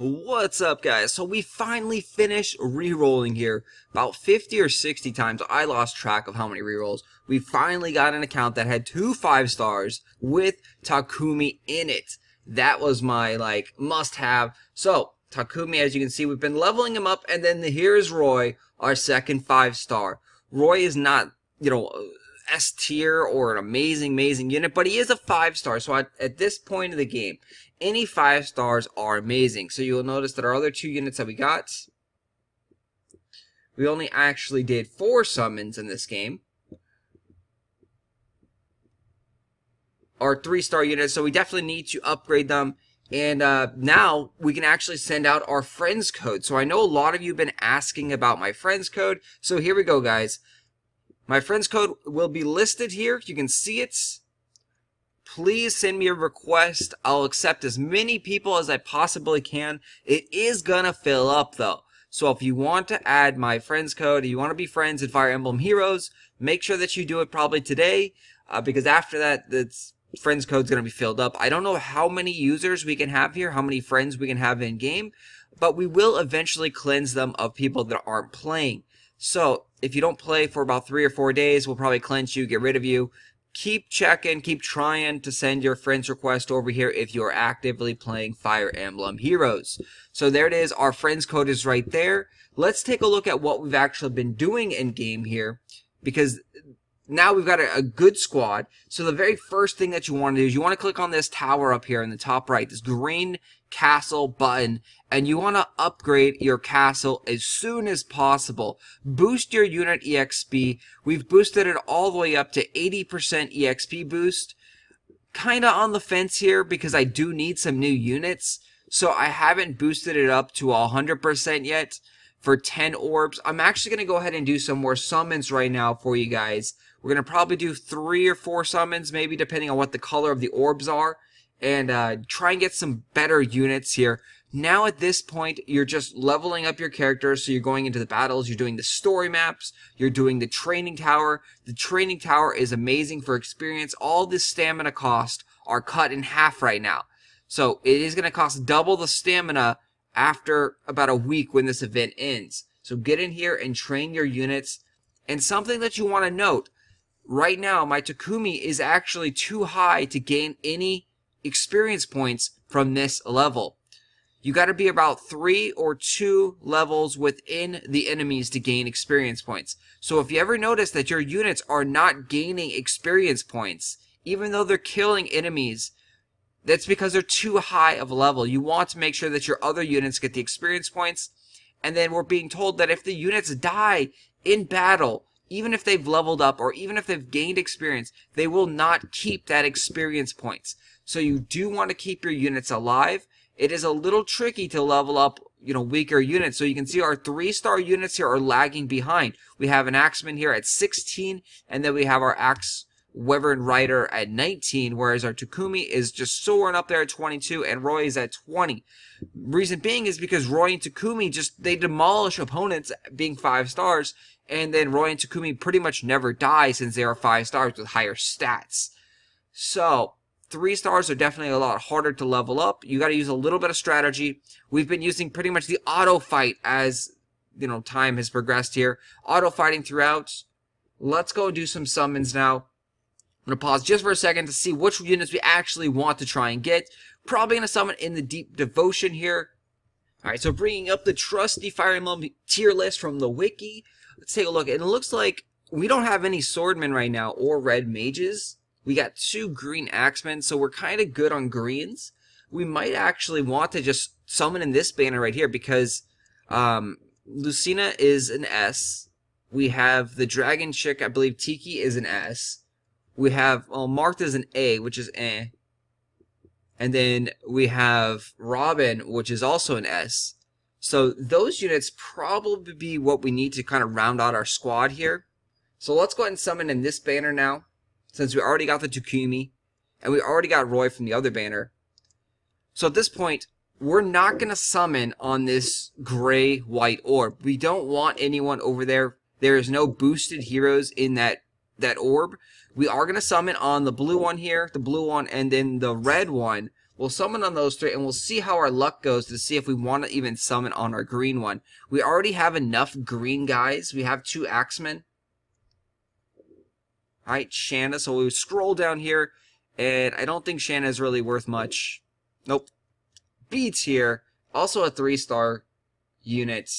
What's up guys? So we finally finished re-rolling here about 50 or 60 times. I lost track of how many re-rolls. We finally got an account that had two 5 stars with Takumi in it. That was my like must have. So Takumi as you can see we've been leveling him up and then here is Roy our second 5 star. Roy is not you know S tier or an amazing, amazing unit, but he is a five star. So at, at this point of the game, any five stars are amazing. So you'll notice that our other two units that we got, we only actually did four summons in this game. Our three star units, so we definitely need to upgrade them. And uh, now we can actually send out our friends code. So I know a lot of you have been asking about my friends code. So here we go, guys. My friend's code will be listed here. You can see it. Please send me a request. I'll accept as many people as I possibly can. It is gonna fill up though. So if you want to add my friend's code, you want to be friends at Fire Emblem Heroes, make sure that you do it probably today, uh, because after that, the friends code's going to be filled up. I don't know how many users we can have here, how many friends we can have in game, but we will eventually cleanse them of people that aren't playing. So if you don't play for about three or four days, we'll probably cleanse you, get rid of you. Keep checking, keep trying to send your friends request over here if you're actively playing Fire Emblem Heroes. So there it is, our friends code is right there. Let's take a look at what we've actually been doing in game here because now we've got a, a, good squad. So the very first thing that you want to do is you want to click on this tower up here in the top right, this green castle button, and you want to upgrade your castle as soon as possible. Boost your unit EXP. We've boosted it all the way up to 80% EXP boost. Kinda on the fence here because I do need some new units. So I haven't boosted it up to 100% yet for 10 orbs. I'm actually going to go ahead and do some more summons right now for you guys. We're going to probably do three or four summons, maybe depending on what the color of the orbs are, and uh, try and get some better units here. Now at this point, you're just leveling up your characters, so you're going into the battles, you're doing the story maps, you're doing the training tower. The training tower is amazing for experience. All the stamina cost are cut in half right now. So it is going to cost double the stamina after about a week when this event ends. So get in here and train your units. And something that you want to note, right now my Takumi is actually too high to gain any experience points from this level. You got to be about three or two levels within the enemies to gain experience points. So if you ever notice that your units are not gaining experience points, even though they're killing enemies, that's because they're too high of a level. You want to make sure that your other units get the experience points. And then we're being told that if the units die in battle, even if they've leveled up or even if they've gained experience, they will not keep that experience points. So you do want to keep your units alive. It is a little tricky to level up, you know, weaker units. So you can see our three-star units here are lagging behind. We have an Axeman here at 16, and then we have our Axe Wyvern Rider at 19, whereas our Takumi is just soaring up there at 22, and Roy is at 20. Reason being is because Roy and Takumi just, they demolish opponents being 5 stars, and then Roy and Takumi pretty much never die since they are 5 stars with higher stats. So, 3 stars are definitely a lot harder to level up. You gotta use a little bit of strategy. We've been using pretty much the auto fight as, you know, time has progressed here. Auto fighting throughout. Let's go do some summons now. I'm going to pause just for a second to see which units we actually want to try and get. Probably going to summon in the Deep Devotion here. Alright, so bringing up the trusty Fire Emblem tier list from the wiki. Let's take a look. And it looks like we don't have any swordmen right now or red mages. We got two green axemen, so we're kind of good on greens. We might actually want to just summon in this banner right here because um, Lucina is an S. We have the dragon chick, I believe Tiki is an S we have well, marked as an A, which is eh. And then we have Robin, which is also an S. So those units probably be what we need to kind of round out our squad here. So let's go ahead and summon in this banner now, since we already got the Takumi, and we already got Roy from the other banner. So at this point, we're not going to summon on this gray-white orb. We don't want anyone over there. There is no boosted heroes in that that orb. We are going to summon on the blue one here, the blue one, and then the red one. We'll summon on those three, and we'll see how our luck goes to see if we want to even summon on our green one. We already have enough green guys. We have two Axemen. Alright, Shanna. So we scroll down here, and I don't think Shanna is really worth much. Nope. Beats here. Also a three-star unit.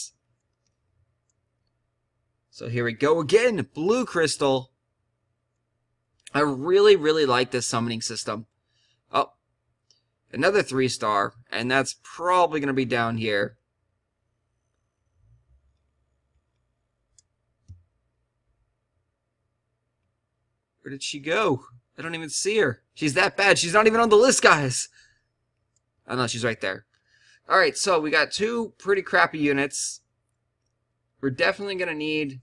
So here we go again. Blue Crystal. I really, really like this summoning system. Oh, another three star, and that's probably going to be down here. Where did she go? I don't even see her. She's that bad. She's not even on the list, guys. Oh, no, she's right there. All right, so we got two pretty crappy units. We're definitely going to need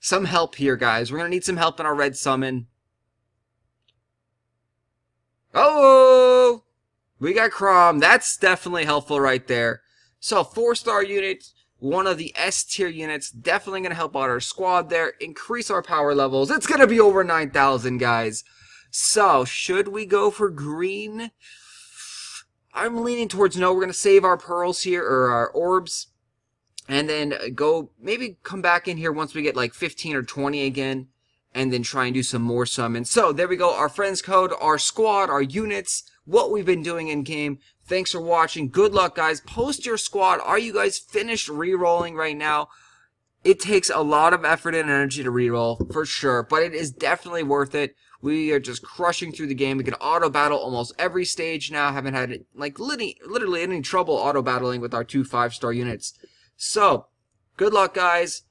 some help here, guys. We're going to need some help in our red summon. Oh! We got Chrom. That's definitely helpful right there. So, four-star units, one of the S-tier units, definitely going to help out our squad there, increase our power levels. It's going to be over 9,000, guys. So, should we go for green? I'm leaning towards no. We're going to save our pearls here, or our orbs, and then go, maybe come back in here once we get like 15 or 20 again and then try and do some more summons. So there we go, our friends code, our squad, our units, what we've been doing in game. Thanks for watching. Good luck, guys. Post your squad. Are you guys finished re-rolling right now? It takes a lot of effort and energy to re-roll, for sure, but it is definitely worth it. We are just crushing through the game. We can auto battle almost every stage now. Haven't had like literally any trouble auto battling with our two five star units. So, good luck, guys.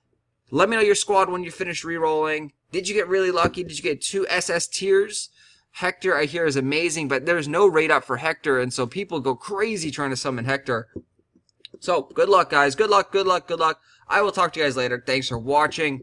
Let me know your squad when you finish re-rolling. Did you get really lucky? Did you get two SS tiers? Hector, I hear, is amazing, but there's no rate up for Hector, and so people go crazy trying to summon Hector. So, good luck, guys. Good luck, good luck, good luck. I will talk to you guys later. Thanks for watching.